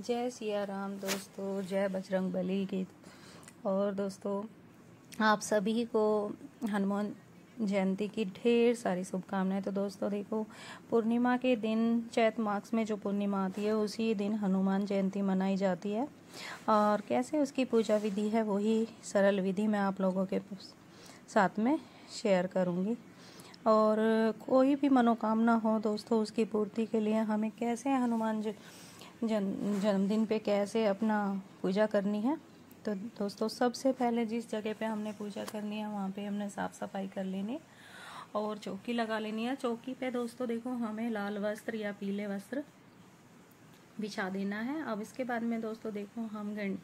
जय सिया राम दोस्तों, जय बजरंग बली की। और दोस्तों, आप सभी को हनुमान जयंती की ढेर सारी शुभकामनाएँ। तो दोस्तों, देखो, पूर्णिमा के दिन, चैत मार्क्स में जो पूर्णिमा आती है, उसी दिन हनुमान जयंती मनाई जाती है। और कैसे उसकी पूजा विधि है, वही सरल विधि मैं आप लोगों के साथ में शेयर करूँगी। और कोई भी मनोकामना हो दोस्तों, उसकी पूर्ति के लिए हमें कैसे हनुमान जन, जन्मदिन पे कैसे अपना पूजा करनी है? तो दोस्तों, सबसे पहले जिस जगह पे हमने पूजा करनी है, वहाँ पे हमने साफ़ सफ़ाई कर लेनी और चौकी लगा लेनी है। चौकी पे दोस्तों देखो, हमें लाल वस्त्र या पीले वस्त्र बिछा देना है। अब इसके बाद में दोस्तों देखो, हम गण,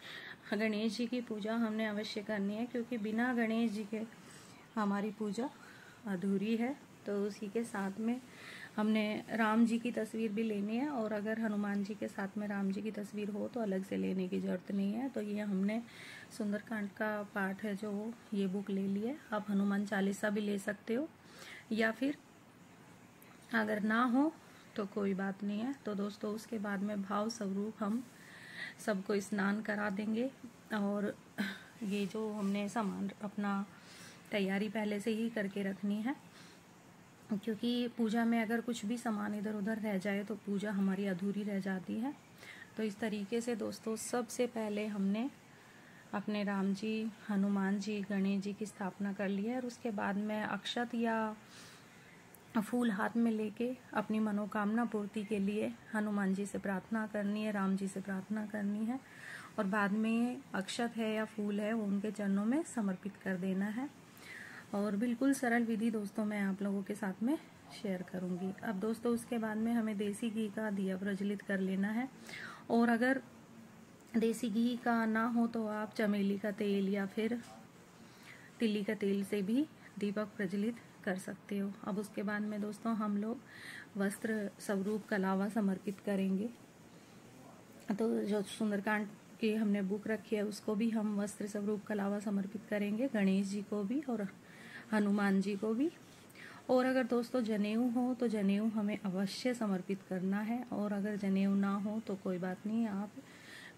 गणेश जी की पूजा हमने अवश्य करनी है, क्योंकि बिना गणेश जी के हमारी पूजा अधूरी है। तो उसी के साथ में हमने राम जी की तस्वीर भी लेनी है और अगर हनुमान जी के साथ में राम जी की तस्वीर हो तो अलग से लेने की ज़रूरत नहीं है। तो ये हमने सुंदरकांड का पाठ है जो ये बुक ले ली है। आप हनुमान चालीसा भी ले सकते हो या फिर अगर ना हो तो कोई बात नहीं है। तो दोस्तों, उसके बाद में भाव स्वरूप हम सबको स्नान करा देंगे और ये जो हमने सामान अपना तैयारी पहले से ही करके रखनी है क्योंकि पूजा में अगर कुछ भी सामान इधर उधर रह जाए तो पूजा हमारी अधूरी रह जाती है। तो इस तरीके से दोस्तों, सबसे पहले हमने अपने राम जी, हनुमान जी, गणेश जी की स्थापना कर ली है और उसके बाद में अक्षत या फूल हाथ में लेके अपनी मनोकामना पूर्ति के लिए हनुमान जी से प्रार्थना करनी है, राम जी से प्रार्थना करनी है और बाद में अक्षत है या फूल है, वो उनके चरणों में समर्पित कर देना है। और बिल्कुल सरल विधि दोस्तों मैं आप लोगों के साथ में शेयर करूँगी। अब दोस्तों, उसके बाद में हमें देसी घी का दिया प्रज्वलित कर लेना है। और अगर देसी घी का ना हो तो आप चमेली का तेल या फिर तिल्ली का तेल से भी दीपक प्रज्वलित कर सकते हो। अब उसके बाद में दोस्तों, हम लोग वस्त्र स्वरूप कलावा समर्पित करेंगे। तो जो सुंदरकांड की हमने बुक रखी है, उसको भी हम वस्त्र स्वरूप कलावा समर्पित करेंगे। गणेश जी को भी और हनुमान जी को भी। और अगर दोस्तों जनेऊ हो तो जनेऊ हमें अवश्य समर्पित करना है। और अगर जनेऊ ना हो तो कोई बात नहीं, आप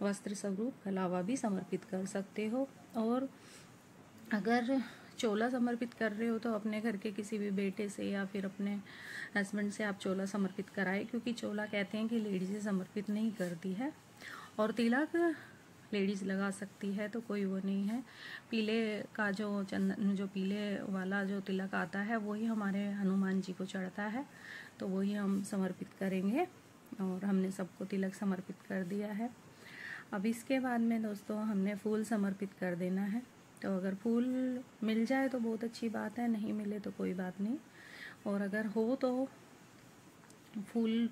वस्त्र स्वरूप, कलावा भी समर्पित कर सकते हो। और अगर चोला समर्पित कर रहे हो तो अपने घर के किसी भी बेटे से या फिर अपने हस्बैंड से आप चोला समर्पित कराए, क्योंकि चोला कहते हैं कि लेडीज़ें समर्पित नहीं करती है। और तिलक लेडीज़ लगा सकती है तो कोई वो नहीं है। पीले का जो चंदन, जो पीले वाला जो तिलक आता है वही हमारे हनुमान जी को चढ़ता है तो वही हम समर्पित करेंगे, और हमने सबको तिलक समर्पित कर दिया है। अब इसके बाद में दोस्तों, हमने फूल समर्पित कर देना है। तो अगर फूल मिल जाए तो बहुत अच्छी बात है, नहीं मिले तो कोई बात नहीं। और अगर हो तो फूल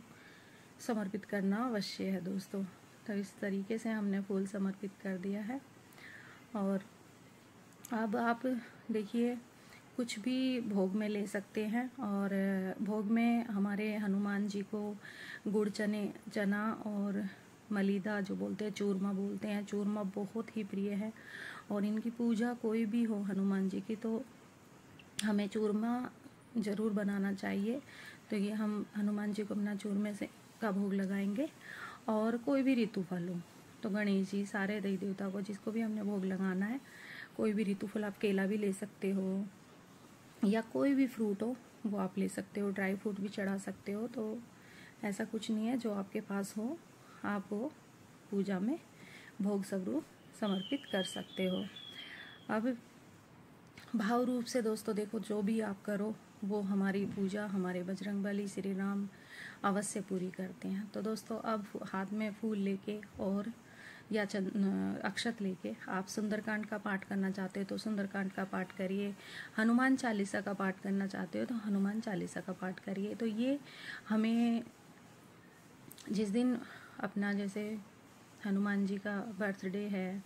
समर्पित करना अवश्य है दोस्तों। तो इस तरीके से हमने फूल समर्पित कर दिया है। और अब आप देखिए, कुछ भी भोग में ले सकते हैं और भोग में हमारे हनुमान जी को गुड़ चने, चना और मलिदा जो बोलते हैं, चूरमा बोलते हैं, चूरमा बहुत ही प्रिय है। और इनकी पूजा कोई भी हो हनुमान जी की तो हमें चूरमा ज़रूर बनाना चाहिए। तो ये हम हनुमान जी को अपना चूरमे से का भोग लगाएँगे। और कोई भी ऋतु फल हो। तो गणेश जी, सारे देवी देवता को जिसको भी हमने भोग लगाना है, कोई भी ऋतु फल आप केला भी ले सकते हो, या कोई भी फ्रूट हो, वो आप ले सकते हो, ड्राई फ्रूट भी चढ़ा सकते हो तो ऐसा कुछ नहीं है जो आपके पास हो, आप वो पूजा में भोग स्वरूप समर्पित कर सकते हो। अब भाव रूप से दोस्तों देखो, जो भी आप करो, वो हमारी पूजा, हमारे बजरंग बली श्री राम अवश्य पूरी करते हैं। तो दोस्तों, अब हाथ में फूल लेके और या चंद अक्षत लेके आप सुंदरकांड का पाठ करना चाहते हो तो सुंदरकांड का पाठ करिए। हनुमान चालीसा का पाठ करना चाहते हो तो हनुमान चालीसा का पाठ करिए। तो ये हमें जिस दिन अपना जैसे हनुमान जी का बर्थडे है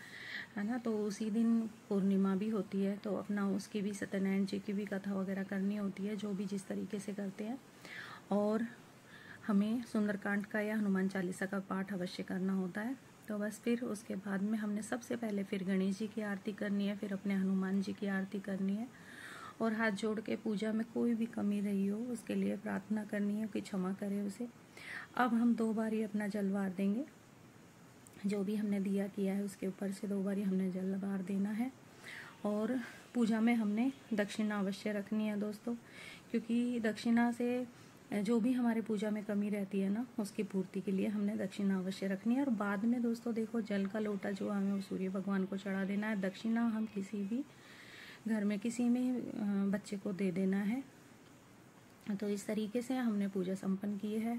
है ना तो उसी दिन पूर्णिमा भी होती है तो अपना उसकी भी सत्यनारायण जी की भी कथा वगैरह करनी होती है, जो भी जिस तरीके से करते हैं। और हमें सुंदरकांड का या हनुमान चालीसा का पाठ अवश्य करना होता है। तो बस फिर उसके बाद में हमने सबसे पहले फिर गणेश जी की आरती करनी है, फिर अपने हनुमान जी की आरती करनी है। और हाथ जोड़ के पूजा में कोई भी कमी रही हो, उसके लिए प्रार्थना करनी है कि क्षमा करे उसे। अब हम दो बार ही अपना जलवार देंगे। जो भी हमने दिया किया है, उसके ऊपर से दो बार ही हमने जल बार देना है। और पूजा में हमने दक्षिणा अवश्य रखनी है दोस्तों, क्योंकि दक्षिणा से जो भी हमारे पूजा में कमी रहती है ना, उसकी पूर्ति के लिए हमने दक्षिणा अवश्य रखनी है। और बाद में दोस्तों देखो, जल का लोटा जो हमें सूर्य भगवान को चढ़ा देना है। दक्षिणा हम किसी भी घर में किसी में बच्चे को दे देना है। तो इस तरीके से हमने पूजा संपन्न की है।